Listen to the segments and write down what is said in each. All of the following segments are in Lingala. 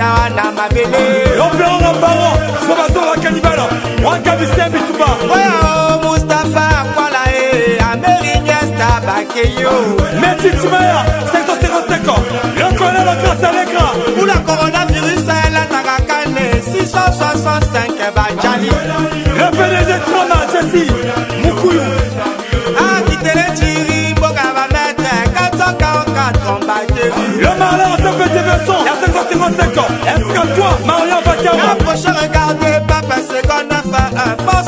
ata na mabele ompero na mbango sobaso bakanibala wakabise bituba oyo mustapha akwala e eh, ameriniesta bakeyo metitimaya 555 lokole bagrase alekra mpula coronavirus elataka kane 665 bajali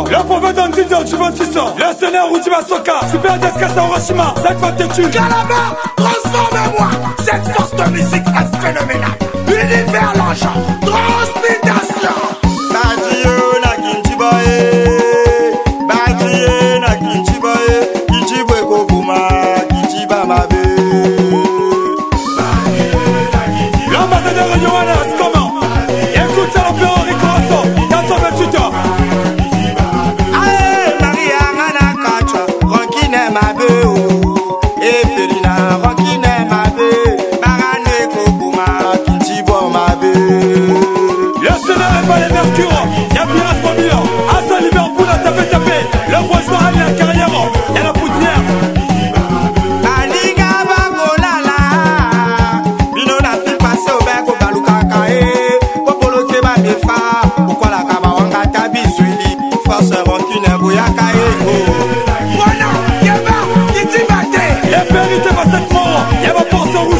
Soko Lopo tu donner tu sors, Le Seigneur Rudi Masoka Super Deska à Hiroshima Cette fois t'es tu Calabar Transforme-moi Cette force de musique est phénoménale Univers l'argent Transmis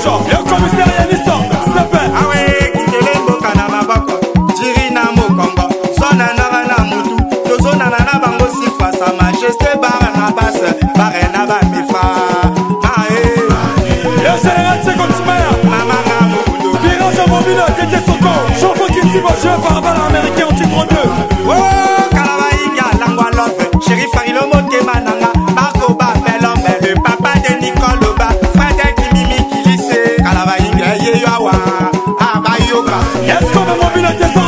mojo ekomisere ya nisombe sefe awe kitele mboka na maboko jiri na mokongo zonanaka na mutu tozonana na bango sifasa majesté bare na base bare na bamifa ah, eh. yo général tsekotsimaya mamanga mobudo virage mobino tete soko jean fokitibo jeu parabala américain Est-ce qu'on va mobiliser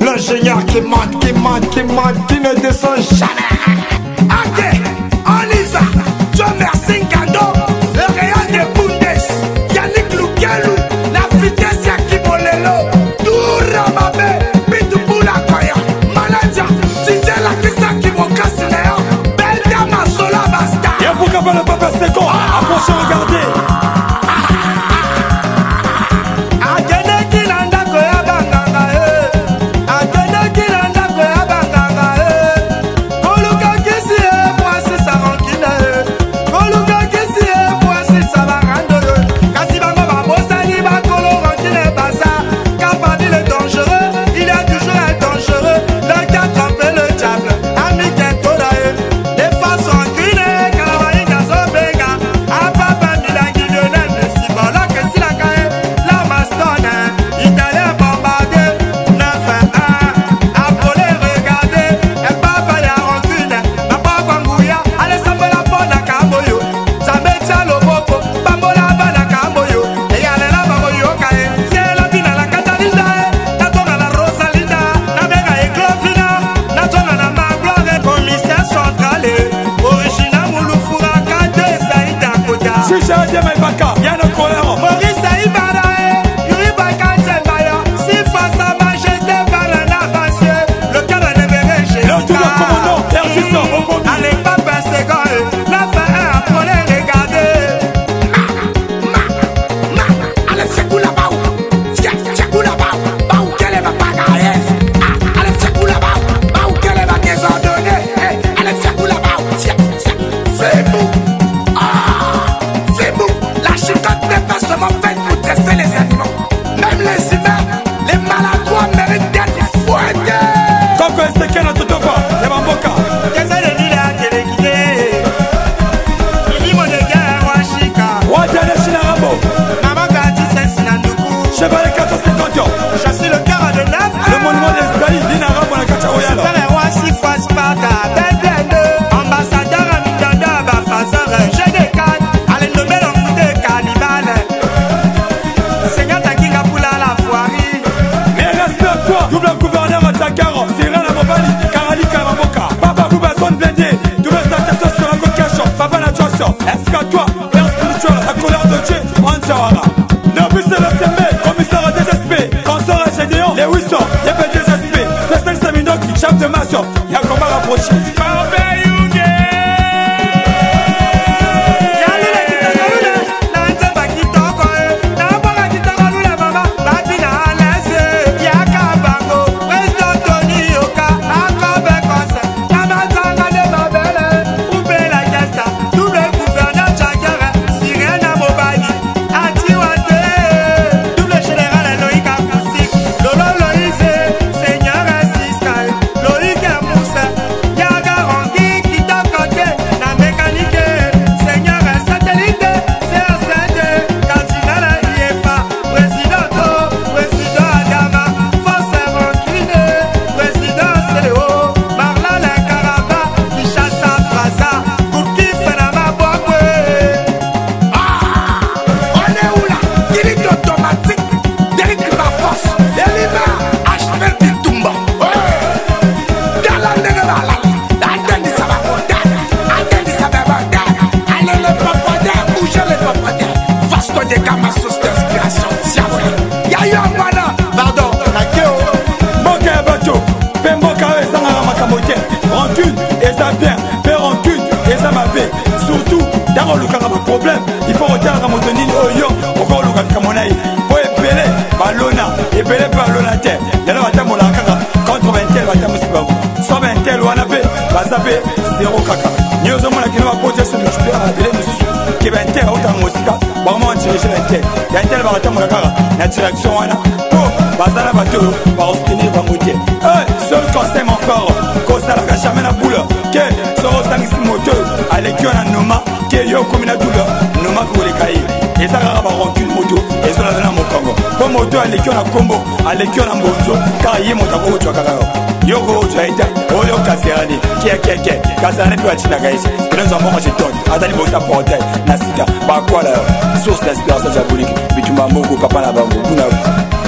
L'ingénieur qui mate, qui mate, qui mate, qui ne descend jamais surtout ntango olukaka baproblème ifo kotalaka moto nini oyo okoluka likambo na ye po ebele balona ebele mpe balona te lelo batambolaka kaka contre bentel batambusi bango so bentel wana mpe baza mpe zero kaka nio ozomona kino bakoti eso multiplier babele mosusu ke bentel bautaka mosika bakoma badirige bentel bentel bakatambola kaka na direction wana po baza na bato oyo bakosoutenir bango te seul conseil mon frere kosalaka jamai na boule ke soko osangisi moto oyo aleki wana yo okomi na tula nomaki koleka ye eza kaka barontune moto ezolata na mokongo mpo moto aleki yo na nkombo aleki yo na mbonzo kaka ye moto akokotwa kaka yo yo kokotwa ye te oyo kaserani kiakeke kaserani mpe batindaka ye elozwa moko jeton atali bosa portail na sika bakwala yo source d'inspiration diabolique bitumba moko papa na bango kuna